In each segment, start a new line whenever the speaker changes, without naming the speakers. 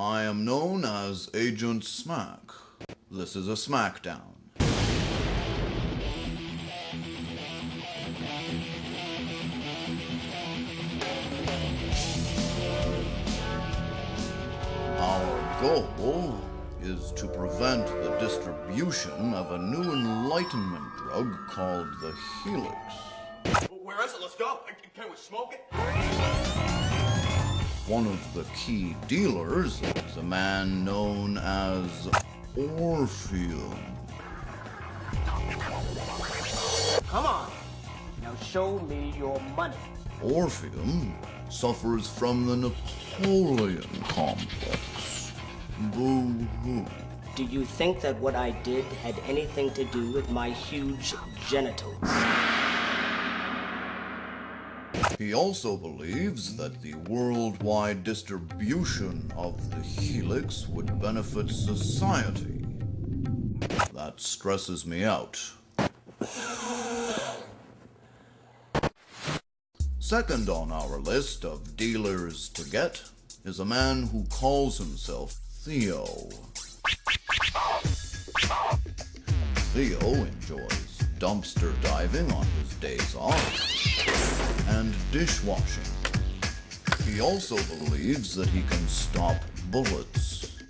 I am known as Agent Smack. This is a smackdown. Our goal is to prevent the distribution of a new enlightenment drug called the Helix.
Where is it? Let's go. Can we smoke it?
One of the key dealers is a man known as Orpheum.
Come on. Now show me your money.
Orpheum suffers from the Napoleon complex. Boo hoo.
Do you think that what I did had anything to do with my huge genitals?
He also believes that the worldwide distribution of the Helix would benefit society. That stresses me out. Second on our list of dealers to get is a man who calls himself Theo. Theo enjoys dumpster diving on his days off dishwashing. He also believes that he can stop bullets.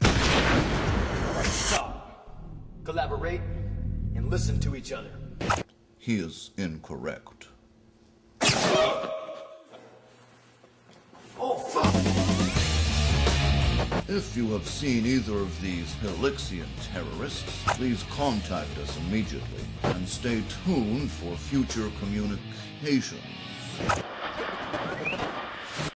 Stop. Collaborate and listen to each other.
He is incorrect.
Oh, fuck!
If you have seen either of these Helixian terrorists, please contact us immediately and stay tuned for future communications.